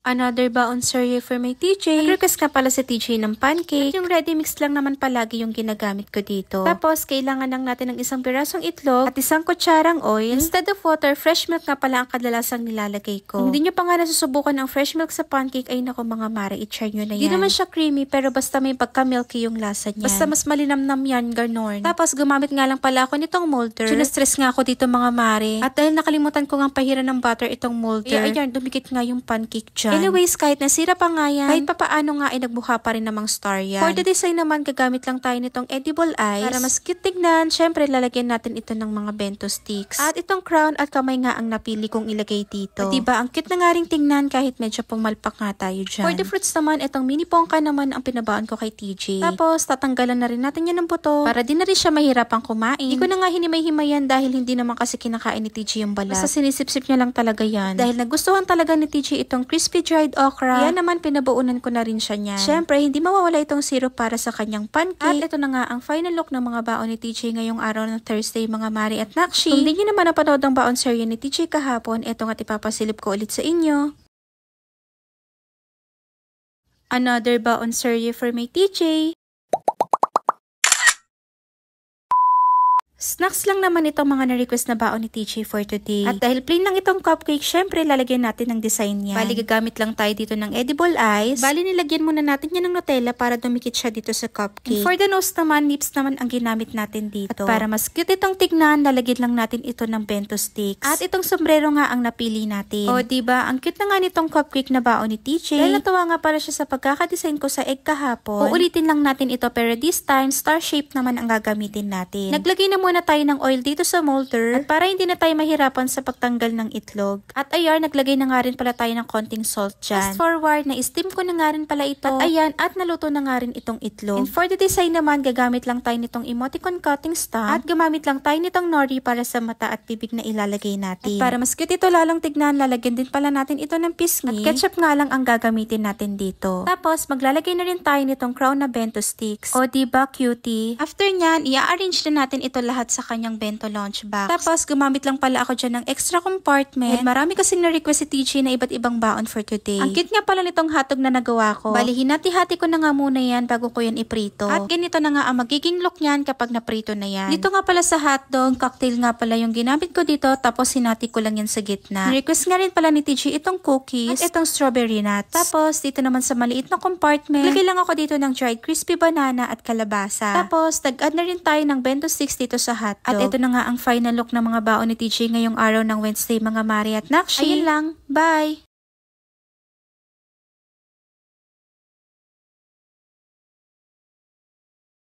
Another baon serye for my TJ. Nag-request nga pala si TJ ng pancake. At yung ready mix lang naman palagi yung ginagamit ko dito. Tapos, kailangan lang natin ng isang pirasong itlog at isang kutsarang oil. Instead of water, fresh milk nga pala ang kadalasang nilalagay ko. Kung hindi nyo pa nga nasusubukan ng fresh milk sa pancake, ay nako mga mare, i-try nyo na yan. Hindi naman siya creamy, pero basta may pagka-milky yung lasa niya. Basta mas malinamnam yan, ganon. Tapos, gumamit nga lang pala ako nitong molder. Sinastress nga ako dito mga mare. At dahil nakalimutan ko nga pahiran ng butter itong molder, ay, ayan, dumikit nga yung pancake dyan. Anyways, kahit nasira pa nga yan, kahit papaano nga ay nagbuha pa rin namang star yan. For the design naman, gagamit lang tayo nitong edible eyes. Para mas cute tignan, syempre lalagyan natin ito ng mga bento sticks. At itong crown at kamay nga ang napili kong ilagay dito. At diba, ang cute na nga rin tingnan kahit medyo pumalpak nga tayo dyan. For the fruits naman, itong mini pongka naman ang pinabaan ko kay TJ. Tapos, tatanggalan na rin natin yan ng buto para di na rin siya mahirapang kumain. Hindi ko na nga hinimay-himayan dahil hindi naman kasi kinakain ni TJ yung balat. Basta sinisip-sip niya lang talaga yan. Dahil nagustuhan talaga ni TJ itong crispy dried okra. Yan naman pinabaunan ko na rin siya niyan. Syempre, hindi mawawala itong syrup para sa kanyang pancake. At ito na nga ang final look ng mga baon ni TJ ngayong araw ng Thursday mga Mari at Nakshi. Kung hindi nyo naman napanood ang baon serye ni TJ kahapon, ito nga ipapasilip ko ulit sa inyo. Another baon serye for my TJ. Snacks lang naman itong mga na-request na baon ni TJ for today. At dahil plain lang itong cupcake, syempre lalagyan natin ng design niya. Bali gagamit lang tayo dito ng edible eyes. Bali nilagyan muna natin yan ng Nutella para dumikit siya dito sa cupcake. And for the nose naman, lips naman ang ginamit natin dito. At para mas cute itong tignan, lalagyan lang natin ito ng bento sticks. At itong sombrero nga ang napili natin. O ba diba, ang cute na nga nitong cupcake na baon ni TJ. Dahil natuwa nga para siya sa pagkakadesign ko sa egg kahapon. Uulitin lang natin ito pero this time, star shape naman ang gagamitin natin. Naglagay na muna tayo ng oil dito sa molder at para hindi na tayo mahirapan sa pagtanggal ng itlog. At ayan, naglagay na nga rin pala tayo ng konting salt dyan. Fast forward, na-steam ko na nga rin pala ito. At ayan, at naluto na nga rin itong itlog. And for the design naman, gagamit lang tayo nitong emoticon cutting stamp at gamamit lang tayo nitong nori para sa mata at bibig na ilalagay natin. At para mas cute ito lalang tignan, lalagyan din pala natin ito ng pisngi. At ketchup nga lang ang gagamitin natin dito. Tapos, maglalagay na rin tayo nitong crown na bento sticks. O diba cutie? After nyan, i-arrange na natin ito lahat sa kanyang bento lunch box. Tapos, gumamit lang pala ako dyan ng extra compartment. And marami kasing na-request si TJ na iba't ibang baon for today. Ang cute nga pala nitong hotdog na nagawa ko. Bali, hinati-hati ko na nga muna yan bago ko yan iprito. At ganito na nga ang magiging look niyan kapag naprito na yan. Dito nga pala sa hotdog, cocktail nga pala yung ginamit ko dito tapos hinati ko lang yan sa gitna. Request nga rin pala ni TJ itong cookies at itong strawberry nuts. Tapos, dito naman sa maliit na compartment, lagay lang ako dito ng dried crispy banana at kalabasa. Tapos, tag-add na rin tayo ng bento sticks dito sa hotdog. At ito na nga ang final look ng mga baon ni TJ ngayong araw ng Wednesday mga Mari at Nakshi. Ayun lang. Bye!